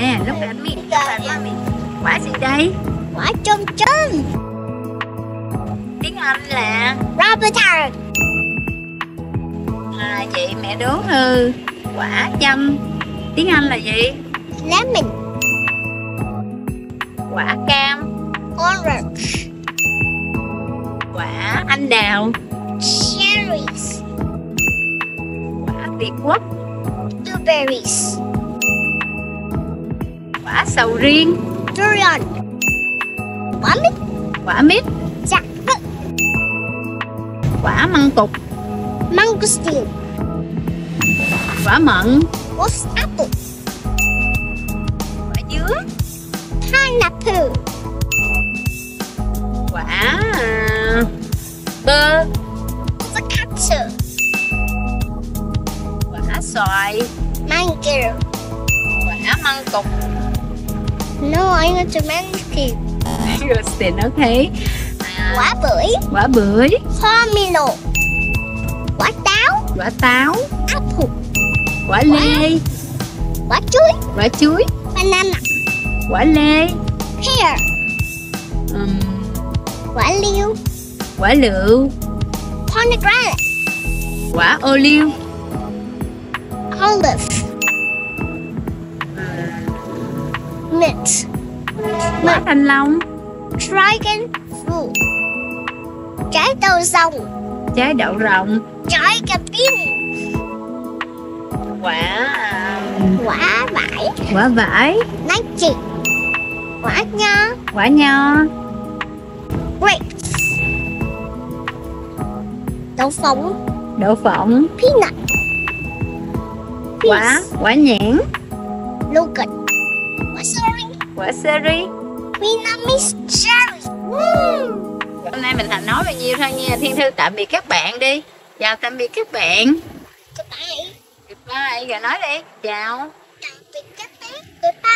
nè lúc anh mi lúc anh mi quả gì đây? Quả chôm chôm tiếng anh là? Robotar à chị mẹ đố hư. Quả chanh tiếng anh là gì? Lemon. Quả cam. Orange. Quả anh đào. Cherries. Quả việt quất Blueberries sầu riêng. Durian. Quả mít. Quả mít. Dạ quả măng cục. Mangosteen. Quả mận. Rose apple quả dứa. Pineapple. Quả à, bơ. Avocado quả xoài. Mango. Quả măng cục No, I want to mango Justin ok à, Quả bưởi. quả bưởi. Pomelo Quả táo. Quả táo. Apple quả lê. Quả chuối. Quả chuối. Banana. Quả lê. Pear. Quả liêu quả lựu. Pomegranate. Quả ô liu. Olive Mint quả thanh long. Dragon fruit. Trái đậu rồng. Trái đậu rồng Trái cà pin. Quả Quả vải. Quả vải. Nách chị Quả nho. Quả nho. Grapes. Đậu phộng. Đậu phộng. Peanut. Quả quả nhãn. Quả quả seri Vietnamese cherry. Woo! hôm nay mình thành nói bao nhiêu thôi nha. Thiên thư tạm biệt các bạn đi. Chào tạm biệt các bạn. Goodbye goodbye. Rồi nói đi. Chào. Tạm biệt các bé Goodbye